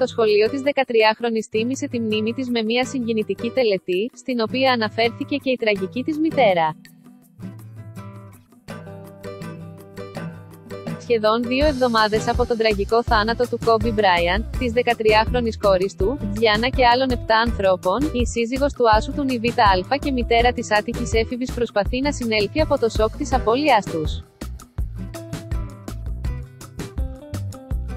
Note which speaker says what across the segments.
Speaker 1: Το σχολείο της 13χρονης τίμησε τη μνήμη της με μια συγκινητική τελετή, στην οποία αναφέρθηκε και η τραγική της μητέρα. σχεδόν δύο εβδομάδες από τον τραγικό θάνατο του Κόμπι Μπράιαντ, της 13χρονης κόρης του, Διάννα και άλλων 7 ανθρώπων, η σύζυγος του Άσου του Νιβίτα Αλφα και μητέρα της άτυχης έφηβης προσπαθεί να συνέλθει από το σοκ της απώλειάς τους.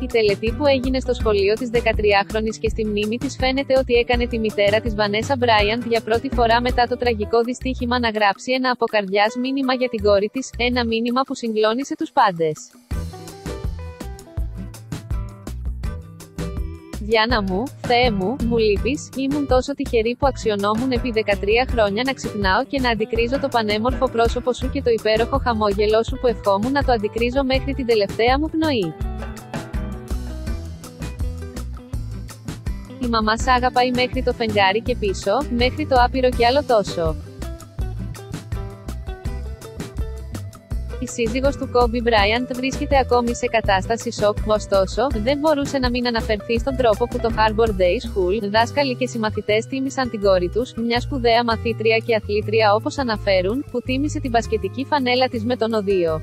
Speaker 1: Η τελετή που έγινε στο σχολείο της 13χρονης και στη μνήμη της φαίνεται ότι έκανε τη μητέρα της Βανέσα Μπράιαντ για πρώτη φορά μετά το τραγικό δυστύχημα να γράψει ένα από καρδιάς μήνυμα για την κόρη της, ένα μήνυμα που συγκλώνησε τους πάντες. Διάνα μου, Θεέ μου, μου λείπεις, ήμουν τόσο τυχερή που αξιωνόμουν επί 13 χρόνια να ξυπνάω και να αντικρίζω το πανέμορφο πρόσωπο σου και το υπέροχο χαμόγελό σου που ευχόμουν να το αντικρίζω μέχρι την τελευταία μου πνοή. Η μαμά σ' αγαπάει μέχρι το φεγγάρι και πίσω, μέχρι το άπειρο και άλλο τόσο. Η σύζυγος του Κόμπι Μπράιαντ βρίσκεται ακόμη σε κατάσταση σοκ, ωστόσο, δεν μπορούσε να μην αναφερθεί στον τρόπο που το Harbor Day School, δάσκαλοι και συμμαθητές τίμησαν την κόρη τους, μια σπουδαία μαθήτρια και αθλήτρια όπως αναφέρουν, που τίμησε την πασχετική φανέλα της με τον οδείο.